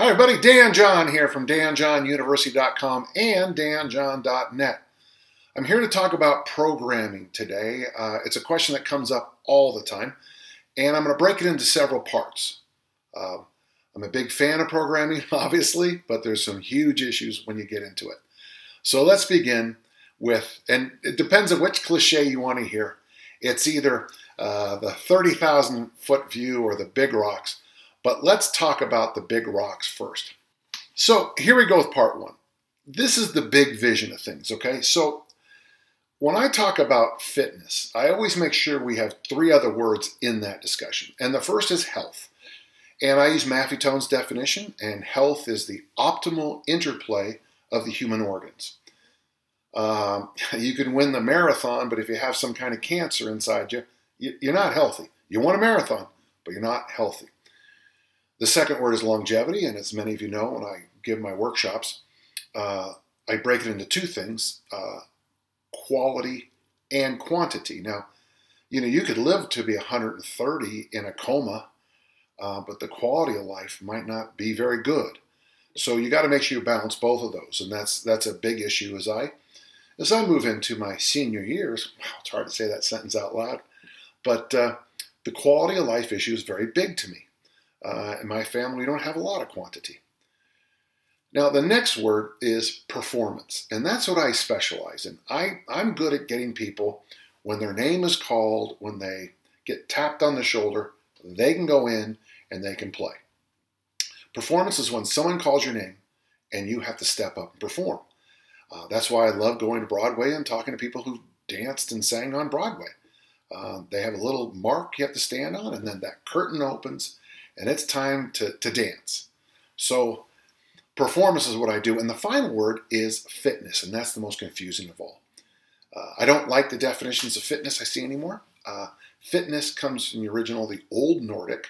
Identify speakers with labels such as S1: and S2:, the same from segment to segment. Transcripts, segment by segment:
S1: Hi, everybody. Dan John here from danjohnuniversity.com and danjohn.net. I'm here to talk about programming today. Uh, it's a question that comes up all the time, and I'm going to break it into several parts. Uh, I'm a big fan of programming, obviously, but there's some huge issues when you get into it. So let's begin with, and it depends on which cliche you want to hear. It's either uh, the 30,000 foot view or the big rocks. But let's talk about the big rocks first. So here we go with part one. This is the big vision of things, okay? So when I talk about fitness, I always make sure we have three other words in that discussion. And the first is health. And I use Maffetone's definition, and health is the optimal interplay of the human organs. Um, you can win the marathon, but if you have some kind of cancer inside you, you're not healthy. You want a marathon, but you're not healthy. The second word is longevity, and as many of you know, when I give my workshops, uh, I break it into two things uh, quality and quantity. Now, you know, you could live to be 130 in a coma, uh, but the quality of life might not be very good. So you got to make sure you balance both of those, and that's that's a big issue as I as I move into my senior years. Wow, it's hard to say that sentence out loud, but uh, the quality of life issue is very big to me. Uh, in my family, we don't have a lot of quantity. Now, the next word is performance, and that's what I specialize in. I, I'm good at getting people, when their name is called, when they get tapped on the shoulder, they can go in and they can play. Performance is when someone calls your name and you have to step up and perform. Uh, that's why I love going to Broadway and talking to people who danced and sang on Broadway. Uh, they have a little mark you have to stand on, and then that curtain opens, and it's time to, to dance. So, performance is what I do. And the final word is fitness, and that's the most confusing of all. Uh, I don't like the definitions of fitness I see anymore. Uh, fitness comes from the original, the Old Nordic.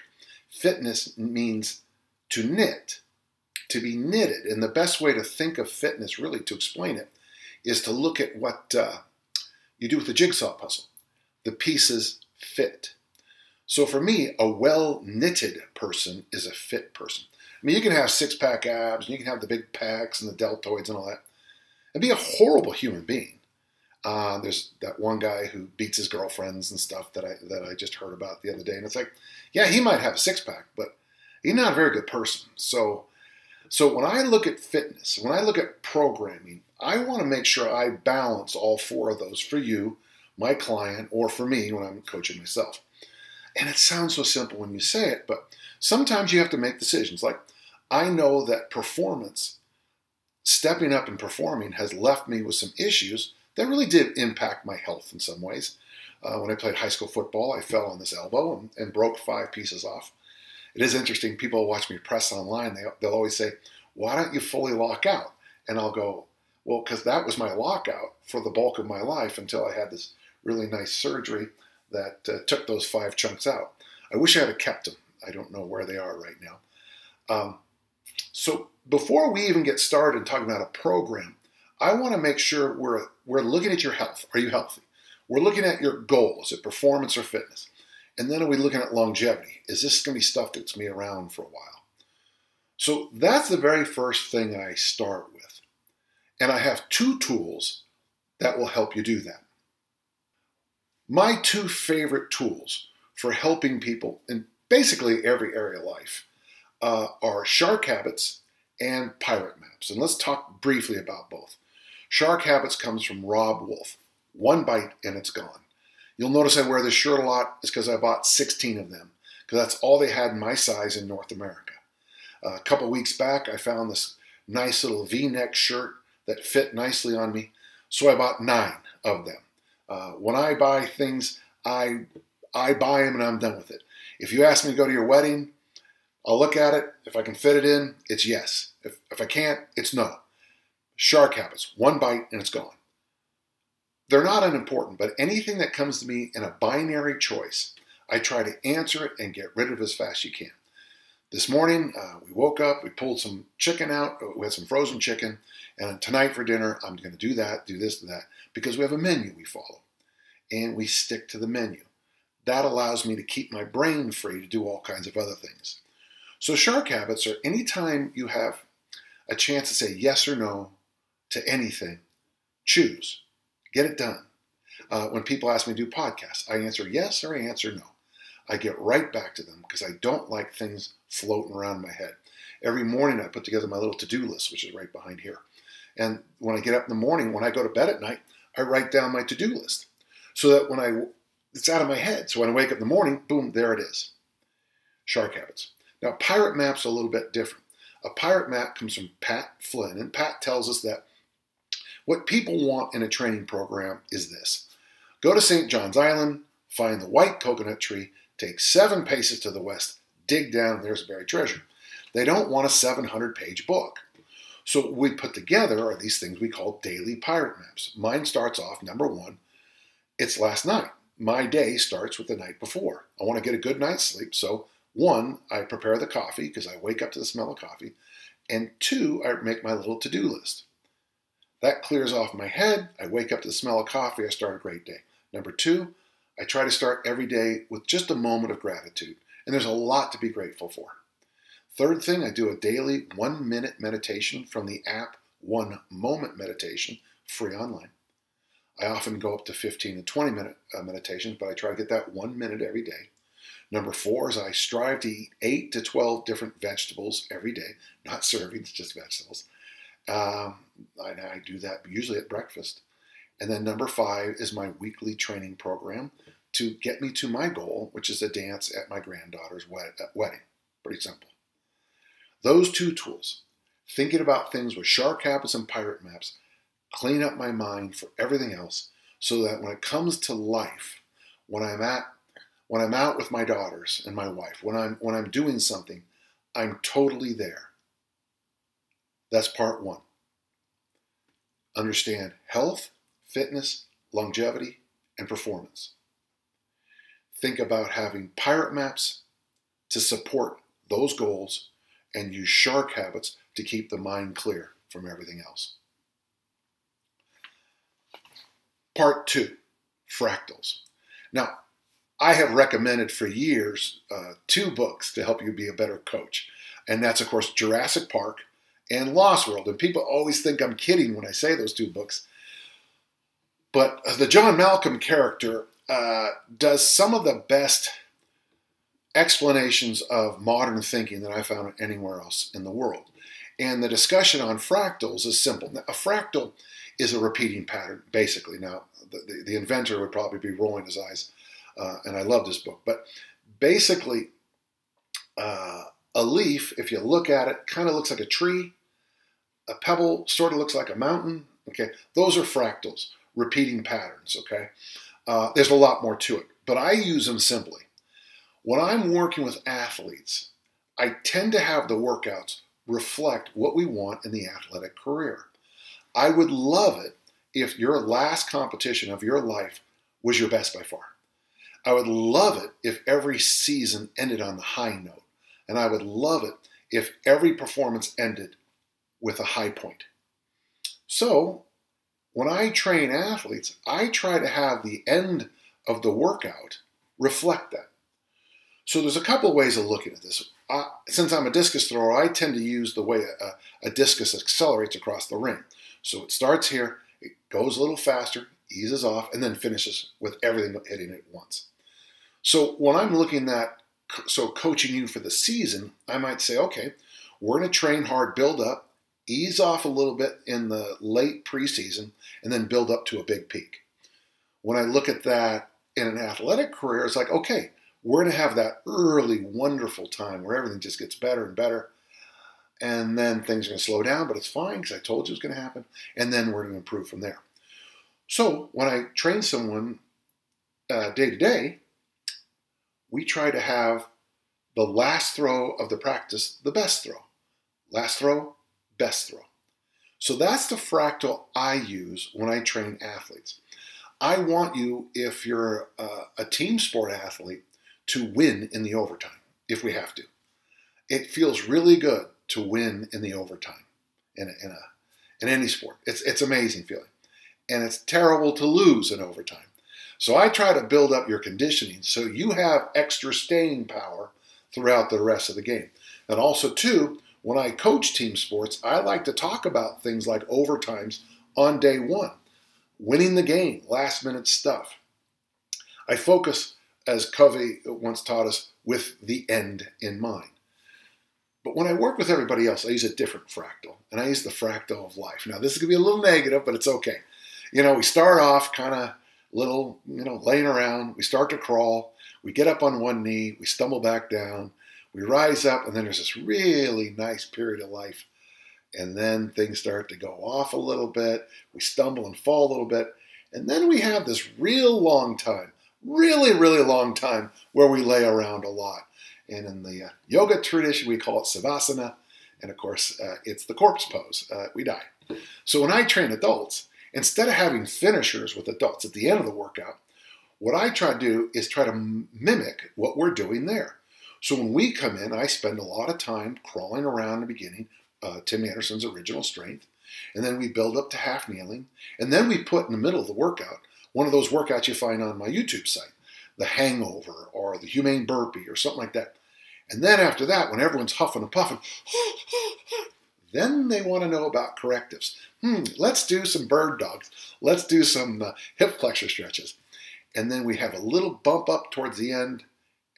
S1: Fitness means to knit, to be knitted. And the best way to think of fitness, really, to explain it, is to look at what uh, you do with a jigsaw puzzle. The pieces fit. So for me, a well knitted person is a fit person. I mean, you can have six pack abs, and you can have the big pecs and the deltoids and all that, and be a horrible human being. Uh, there's that one guy who beats his girlfriends and stuff that I that I just heard about the other day, and it's like, yeah, he might have a six pack, but he's not a very good person. So, so when I look at fitness, when I look at programming, I want to make sure I balance all four of those for you, my client, or for me when I'm coaching myself. And it sounds so simple when you say it, but sometimes you have to make decisions. Like, I know that performance, stepping up and performing, has left me with some issues that really did impact my health in some ways. Uh, when I played high school football, I fell on this elbow and, and, broke five pieces off. It is interesting. People watch me press online. They, they'll always say, Why don't you fully lock out? And I'll go, Well, because that was my lockout for the bulk of my life until I had this really nice surgery that uh, took those five chunks out. I wish I had kept them. I don't know where they are right now. Um, so before we even get started talking about a program, I want to make sure we're we're looking at your health. Are you healthy? We're looking at your goals, at performance or fitness. And then are we looking at longevity? Is this going to be stuff that's me around for a while? So that's the very first thing I start with. And I have two tools that will help you do that. My two favorite tools for helping people in basically every area of life uh, are Shark Habits and Pirate Maps. And let's talk briefly about both. Shark Habits comes from Robb Wolf. One bite and it's gone. You'll notice I wear this shirt a lot. It's because I bought 16 of them because that's all they had in my size in North America. Uh, a couple weeks back, I found this nice little V-neck shirt that fit nicely on me, so I bought nine of them. Uh, when I buy things, I I buy them and I'm done with it. If you ask me to go to your wedding, I'll look at it. If I can fit it in, it's yes. If, if I can't, it's no. Shark habits, one bite and it's gone. They're not unimportant, but anything that comes to me in a binary choice, I try to answer it and get rid of as fast as you can. This morning, uh, we woke up, we pulled some chicken out, we had some frozen chicken, and tonight for dinner, I'm going to do that, do this, do that, because we have a menu we follow and we stick to the menu. That allows me to keep my brain free to do all kinds of other things. So, shark habits are anytime you have a chance to say yes or no to anything, choose, get it done. Uh, when people ask me to do podcasts, I answer yes or I answer no. I get right back to them because I don't like things floating around in my head. Every morning I put together my little to do list, which is right behind here. And when I get up in the morning, when I go to bed at night, I write down my to do list so that when I it's out of my head. So when I wake up in the morning, boom, there it is. Shark habits. Now, pirate map's a little bit different. A pirate map comes from Pat Flynn, and Pat tells us that what people want in a training program is this go to St. John's Island, find the white coconut tree, take seven paces to the west, dig down, there's buried treasure. They don't want a 700 page book. So, what we put together are these things we call daily pirate maps. Mine starts off, number one, it's last night. My day starts with the night before. I want to get a good night's sleep, so one, I prepare the coffee because I wake up to the smell of coffee. And two, I make my little to do list. That clears off my head. I wake up to the smell of coffee. I start a great day. Number two, I try to start every day with just a moment of gratitude. And there's a lot to be grateful for. Third thing, I do a daily one minute meditation from the app One Moment Meditation, free online. I often go up to 15 and 20 minute uh, meditations, but I try to get that one minute every day. Number four is I strive to eat 8 to 12 different vegetables every day, not servings, just vegetables. Um, and I do that usually at breakfast. And then number five is my weekly training program to get me to my goal, which is a dance at my granddaughter's uh, wedding. Pretty simple. Those two tools, thinking about things with shark habits and pirate maps, clean up my mind for everything else so that when it comes to life, when I'm at when I'm out with my daughters and my wife, when I'm when I'm doing something, I'm totally there. That's part 1. Understand health, fitness, longevity, and performance. Think about having pirate maps to support those goals and use shark habits to keep the mind clear from everything else. Part two fractals. Now, I have recommended for years uh, two books to help you be a better coach. And that's, of course, Jurassic Park and Lost World. And people always think I'm kidding when I say those two books. But the John Malcolm character uh, does some of the best explanations of modern thinking that I found anywhere else in the world. And the discussion on fractals is simple. Now, a fractal is a repeating pattern, basically. Now, the, the, the inventor would probably be rolling his eyes uh, and I love this book. But basically, uh, a leaf, if you look at it, kind of looks like a tree. A pebble sort of looks like a mountain. Okay, those are fractals, repeating patterns. Okay, uh, there's a lot more to it, but I use them simply. When I'm working with athletes, I tend to have the workouts reflect what we want in the athletic career. I would love it if your last competition of your life was your best by far. I would love it if every season ended on the high note. And I would love it if every performance ended with a high point. So, when I train athletes, I try to have the end of the workout reflect that. So, there's a couple ways of looking at this. Uh, since I'm a discus thrower, I tend to use the way a, a discus accelerates across the ring. So, it starts here, it goes a little faster, eases off, and then finishes with everything hitting at once. So when I'm looking at so coaching you for the season, I might say, okay, we're going to train hard, build up, ease off a little bit in the late preseason, and then build up to a big peak. When I look at that in an athletic career, it's like, okay, we're going to have that early, wonderful time where everything just gets better and better. And then things are going to slow down, but it's fine because I told you it was going to happen. And then we're going to improve from there. So when I train someone uh, day to day, we try to have the last throw of the practice the best throw. Last throw, best throw. So that's the fractal I use when I train athletes. I want you, if you're a, a team sport athlete, to win in the overtime if we have to. It feels really good to win in the overtime in a, in, a, in any sport. It's it's amazing feeling, and it's terrible to lose in overtime. So I try to build up your conditioning so you have extra staying power throughout the rest of the game. And also, too, when I coach team sports, I like to talk about things like overtimes on day one, winning the game, last minute stuff. I focus, as Covey once taught us, with the end in mind. But when I work with everybody else, I use a different fractal, and I use the fractal of life. Now, this is going to be a little negative, but it's okay. You know, we start off kind of little, you know, laying around. We start to crawl. We get up on one knee. We stumble back down. We rise up, and then there's this really nice period of life. And then things start to go off a little bit. We stumble and fall a little bit. And then we have this real long time, really, really long time where we lay around a lot. And in the uh, yoga tradition, we call it savasana. And of course, uh, it's the corpse pose. Uh, we die. So when I train adults, instead of having finishers with adults at the end of the workout, what I try to do is try to mimic what we're doing there. So when we come in, I spend a lot of time crawling around the beginning, uh, Tim Anderson's original strength, and then we build up to half kneeling, and then we put in the middle of the workout one of those workouts you find on my YouTube site, the hangover or the humane burpee or something like that. And then after that, when everyone's huffing and puffing, then they want to know about correctives. Hmm, let's do some bird dogs. Let's do some uh, hip flexor stretches. And then we have a little bump up towards the end,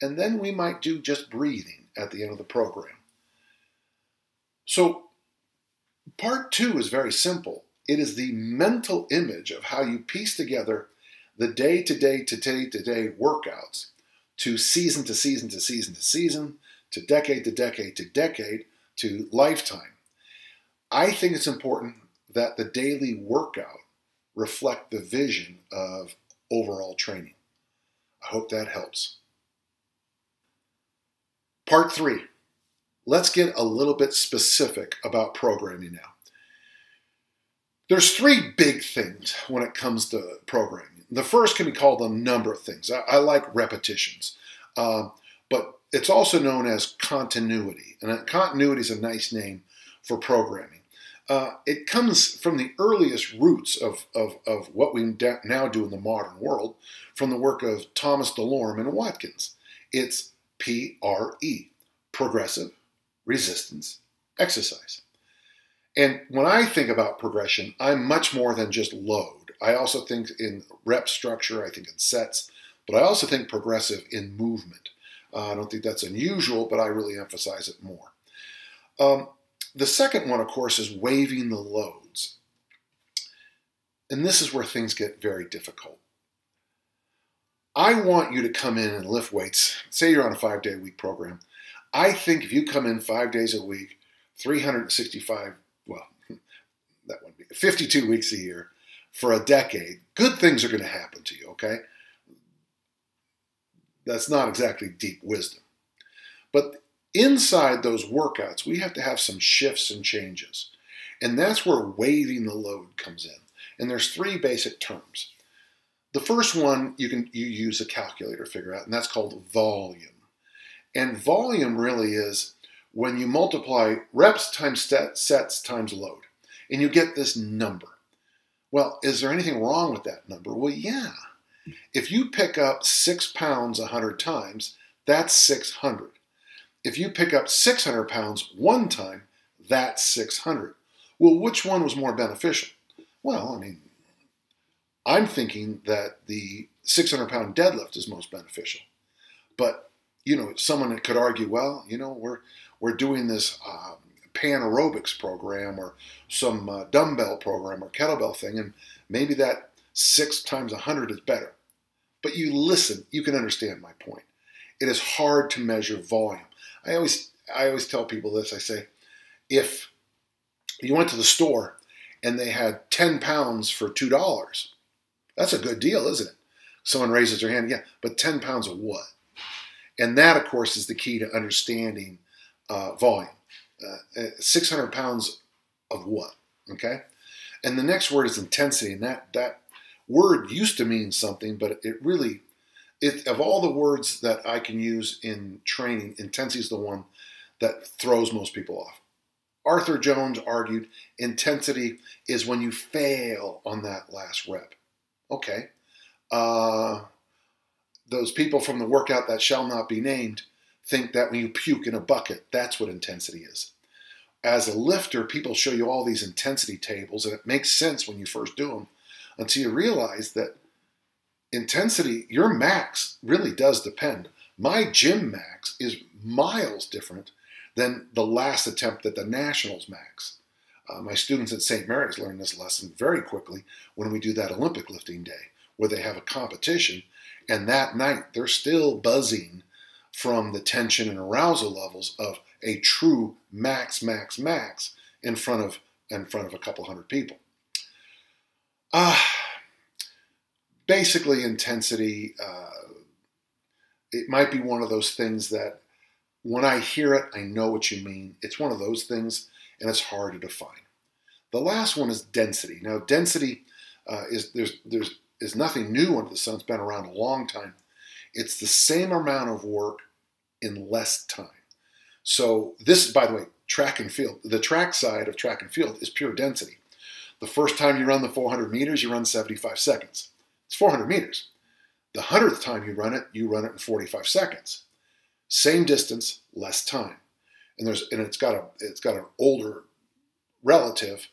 S1: and then we might do just breathing at the end of the program. So, part two is very simple. It is the mental image of how you piece together the day to day to day to day workouts to season to season to season to season to decade to decade to decade to lifetime. I think it's important that the daily workout reflect the vision of overall training. I hope that helps. Part three. Let's get a little bit specific about programming now. There's three big things when it comes to programming. The first can be called a number of things. I, I like repetitions, uh, but it's also known as continuity. And continuity is a nice name for programming. Uh, it comes from the earliest roots of, of, of what we now do in the modern world, from the work of Thomas DeLorme and Watkins. It's PRE, progressive resistance exercise. And when I think about progression, I'm much more than just load. I also think in rep structure, I think in sets, but I also think progressive in movement. Uh, I don't think that's unusual, but I really emphasize it more. Um, the second one, of course, is waving the loads. And this is where things get very difficult. I want you to come in and lift weights. Say you're on a five day a week program. I think if you come in five days a week, 365, well, that would be 52 weeks a year for a decade, good things are going to happen to you, okay? That's not exactly deep wisdom. But inside those workouts, we have to have some shifts and changes. And that's where waving the load comes in. And there's three basic terms. The first one you can you use a calculator to figure out, and that's called volume. And volume really is when you multiply reps times sets times load, and you get this number. Well, is there anything wrong with that number? Well, yeah. If you pick up six pounds 100 times, that's 600. If you pick up 600 pounds one time, that's 600. Well, which one was more beneficial? Well, I mean, I'm thinking that the 600 pound deadlift is most beneficial. But, you know, someone could argue, well, you know, we're, we're doing this um, pan aerobics program or some uh, dumbbell program or kettlebell thing, and maybe that six times 100 is better. But you listen, you can understand my point. It is hard to measure volume. I always I always tell people this. I say, if you went to the store and they had 10 pounds for $2, that's a good deal, isn't it? Someone raises their hand, yeah, but 10 pounds of what? And that, of course, is the key to understanding uh, volume. Uh, uh 600 pounds of what? Okay? And the next word is intensity, and that, that word used to mean something, but it really it, of all the words that I can use in training, intensity is the one that throws most people off. Arthur Jones argued intensity is when you fail on that last rep. Okay. Uh, those people from the workout that shall not be named think that when you puke in a bucket, that's what intensity is. As a lifter, people show you all these intensity tables, and it makes sense when you first do them until you realize that intensity, your max really does depend. My gym max is miles different than the last attempt at the Nationals max. Uh, my students at St. Mary's learn this lesson very quickly when we do that Olympic lifting day, where they have a competition, and that night they're still buzzing from the tension and arousal levels of a true max, max, max in front of in front of a couple hundred people. Ah, uh, basically intensity. Uh, it might be one of those things that when I hear it, I know what you mean. It's one of those things, and it's hard to define. The last one is density. Now, density uh, is there's there's is nothing new under the sun. It's been around a long time. It's the same amount of work in less time. So this, by the way, track and field. The track side of track and field is pure density. The first time you run the 400 meters, you run 75 seconds. It's 400 meters. The hundredth time you run it, you run it in 45 seconds. Same distance, less time. And there's and it's got a it's got an older relative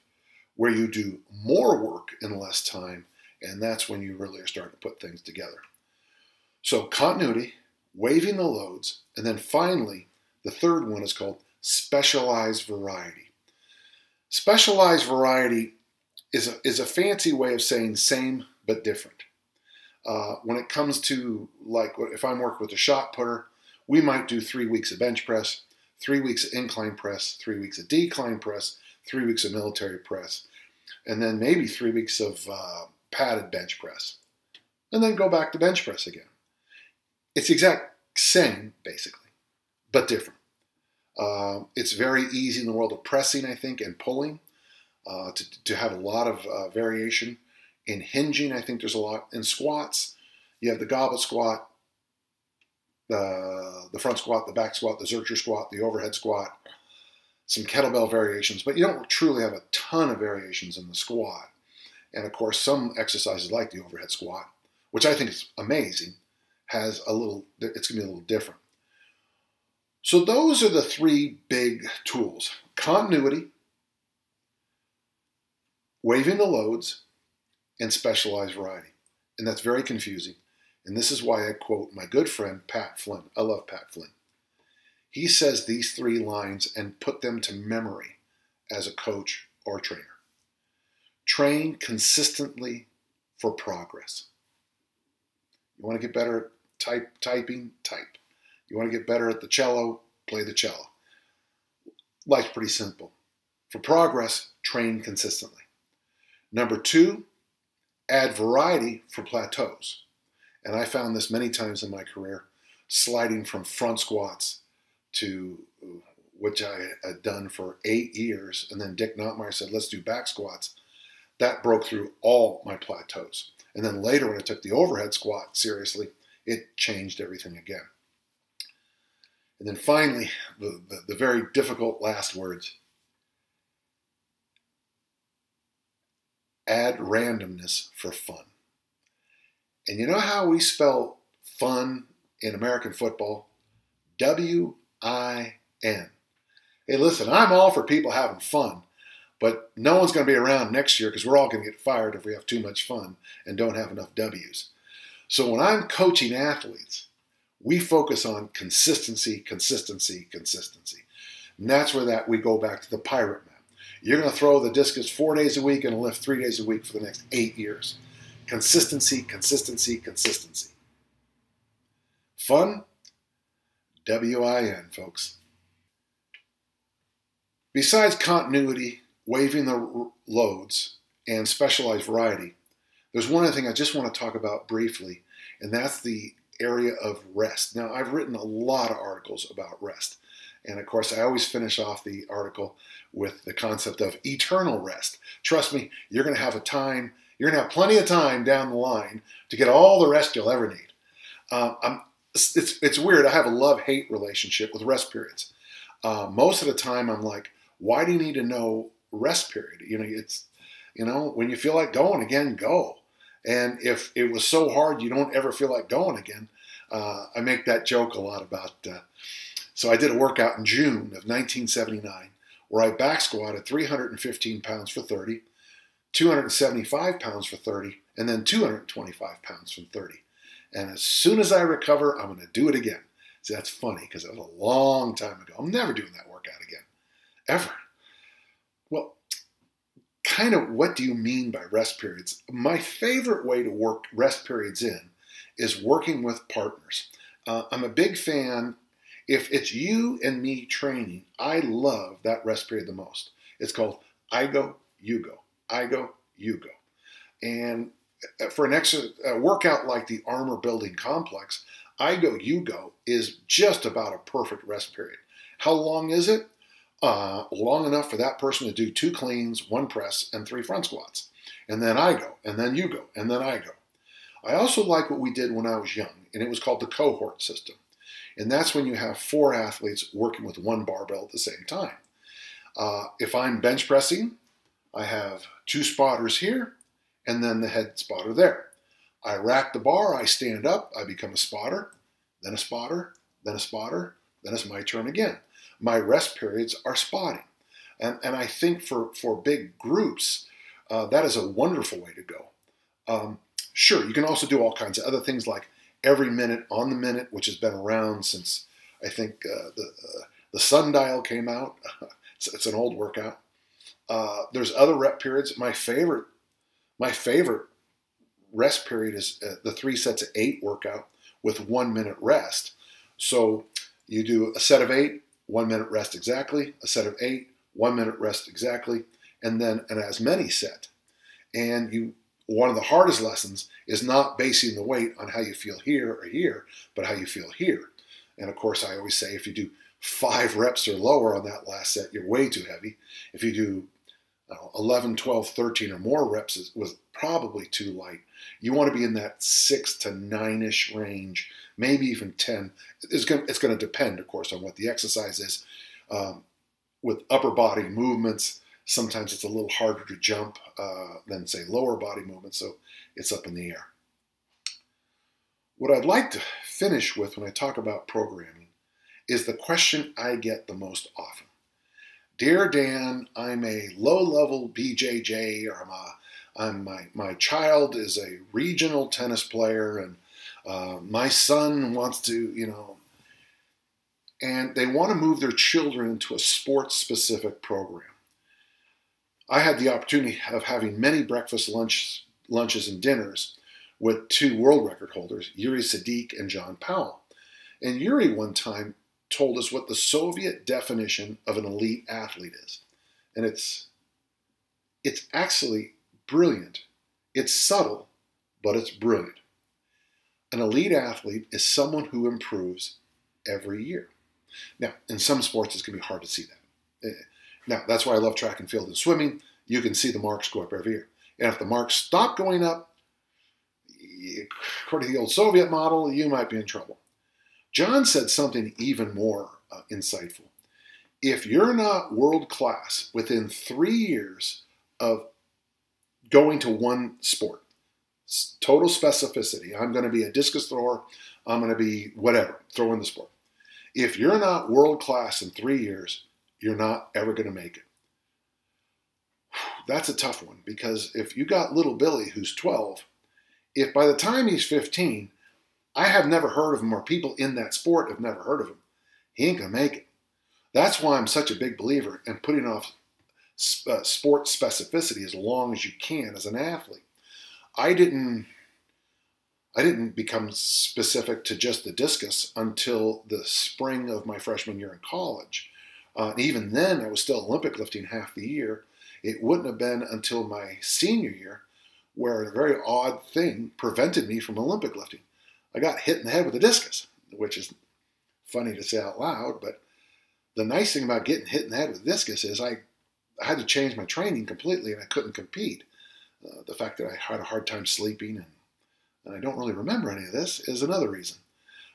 S1: where you do more work in less time, and that's when you really are starting to put things together. So continuity, waving the loads, and then finally, the third one is called specialized variety. Specialized variety is a, is a fancy way of saying same but different. Uh, when it comes to like if I'm working with a shot putter, we might do three weeks of bench press, three weeks of incline press, three weeks of decline press, three weeks of military press, and then maybe three weeks of uh, padded bench press, and then go back to bench press again. It's the exact same, basically, but different. Uh, it's very easy in the world of pressing, I think, and pulling uh, to, to have a lot of uh, variation. In hinging, I think there's a lot. In squats, you have the goblet squat, the, the front squat, the back squat, the Zercher squat, the overhead squat, some kettlebell variations, but you don't truly have a ton of variations in the squat. And of course, some exercises like the overhead squat, which I think is amazing, has a little, it's to be a little different. So those are the three big tools continuity, waving the loads, and specialized variety. And that's very confusing. And this is why I quote my good friend Pat Flynn. I love Pat Flynn. He says these three lines and put them to memory as a coach or trainer. Train consistently for progress. You want to get better at type typing, type. You want to get better at the cello, play the cello. Life's pretty simple. For progress, train consistently. Number two, add variety for plateaus. And I found this many times in my career, sliding from front squats to uh, which I had done for eight years. And then Dick Notmeyer said, let's do back squats. That broke through all my plateaus. And then later, when I took the overhead squat seriously, it changed everything again. And then finally, the, the, the very difficult last words add randomness for fun. And you know how we spell fun in American football? W I N. Hey, listen, I'm all for people having fun, but no one's going to be around next year because we're all going to get fired if we have too much fun and don't have enough W's. So when I'm coaching athletes, we focus on consistency, consistency, consistency. And that's where that we go back to the pirate map. You're going to throw the discus four days a week and lift three days a week for the next eight years. Consistency, consistency, consistency. Fun? W I N, folks. Besides continuity, waving the loads, and specialized variety, there's one other thing I just want to talk about briefly, and that's the area of rest. Now, I've written a lot of articles about rest. And of course, I always finish off the article with the concept of eternal rest. Trust me, you're going to have a time you're going to have plenty of time down the line to get all the rest you'll ever need. Um, it's, it's weird. I have a love hate relationship with rest periods. Uh, most of the time, I'm like, why do you need to know rest period? You know, it's, you know, when you feel like going again, go. And if it was so hard you don't ever feel like going again, Uh, I make that joke a lot about. Uh, so I did a workout in June of 1979 where I back squatted 315 pounds for 30, 275 pounds for 30, and then 225 pounds from 30. And as soon as I recover, I'm going to do it again. See, that's funny because that was a long time ago. I'm never doing that workout again, ever. Well, kind of what do you mean by rest periods? My favorite way to work rest periods in is working with partners. Uh, I'm a big fan. If it's you and me training, I love that rest period the most. It's called I go, you go. I go, you go. And uh, for an extra workout like the armor building complex, I go, you go is just about a perfect rest period. How long is it? Uh, long enough for that person to do two cleans, one press, and three front squats. And then I go, and then you go, and then I go. I also like what we did when I was young, and it was called the cohort system. And that's when you have four athletes working with one barbell at the same time. Uh, if I'm bench pressing, I have two spotters here and then the head spotter there. I rack the bar, I stand up, I become a spotter, then a spotter, then a spotter, then it's my turn again. My rest periods are spotting. And, and I think for, for big groups, uh, that is a wonderful way to go. Um, sure, you can also do all kinds of other things like every minute on the minute, which has been around since I think uh, the, uh, the sundial came out. it's, it's, an old workout. Uh, there's other rep periods. My favorite, my favorite rest period is uh, the three sets of eight workout with one minute rest. So you do a set of eight, one minute rest exactly, a set of eight, one minute rest exactly, and then an as many set. And you one of the hardest lessons is not basing the weight on how you feel here or here, but how you feel here. And of course, I always say if you do five reps or lower on that last set, you're way too heavy. If you do uh, 11, 12, 13 or more reps is, was probably too light. You want to be in that six to nine ish range, maybe even 10. It's going, it's going to depend, of course, on what the exercise is. Um, with upper body movements, sometimes it's a little harder to jump uh, than, say, lower body movements, so it's up in the air. What I'd like to finish with when I talk about programming is the question I get the most often. Dear Dan, I'm a low-level BJJ, or I'm a, I'm my my child is a regional tennis player, and uh, my son wants to, you know, and they want to move their children into a sports-specific program. I had the opportunity of having many breakfast, lunch, lunches, and dinners with two world record holders, Yuri Sedykh and John Powell. And Yuri one time told us what the Soviet definition of an elite athlete is. And it's it's actually brilliant. It's subtle, but it's brilliant. An elite athlete is someone who improves every year. Now, in some sports, it's going to be hard to see that. Eh, now, that's why I love track and field and swimming. You can see the marks go up every year. And if the marks stop going up, according to the old Soviet model, you might be in trouble. John said something even more uh, insightful. If you're not world class within three years of going to one sport, total specificity, I'm going to be a discus thrower, I'm going to be whatever, throw in the sport. If you're not world class in three years, you're not ever going to make it. That's a tough one because if you got little Billy who's 12, if by the time he's 15, I have never heard of him, or people in that sport have never heard of him. He ain't going to make it. That's why I'm such a big believer in putting off uh, sports specificity as long as you can as an athlete. I didn't. I didn't become specific to just the discus until the spring of my freshman year in college. Uh, and even then, I was still Olympic lifting half the year. It wouldn't have been until my senior year where a very odd thing prevented me from Olympic lifting. I got hit in the head with a discus, which is funny to say out loud, but the nice thing about getting hit in the head with a discus is I, I had to change my training completely and I couldn't compete. Uh, the fact that I had a hard time sleeping and, and I don't really remember any of this is another reason.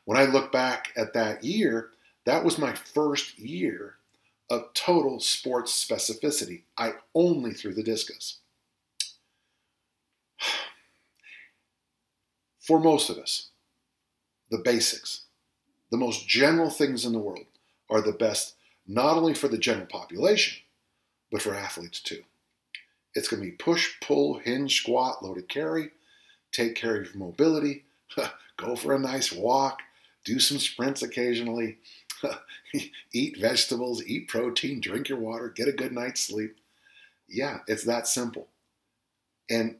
S1: When I look back at that year, that was my first year of total sports specificity. I only threw the discus. For most of us, the basics, the most general things in the world are the best not only for the general population, but for athletes too. It's going to be push, pull, hinge, squat, loaded carry, take care of your mobility, go for a nice walk, do some sprints occasionally, eat vegetables, eat protein, drink your water, get a good night's sleep. Yeah, it's that simple. And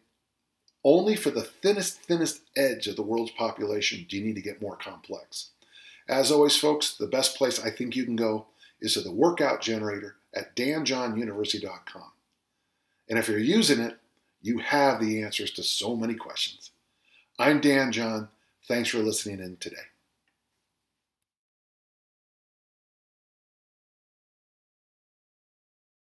S1: only for the thinnest, thinnest edge of the world's population do you need to get more complex. As always, folks, the best place I think you can go is to the workout generator at danjohnuniversity.com. And if you're using it, you have the answers to so many questions. I'm Dan John. Thanks for listening in today.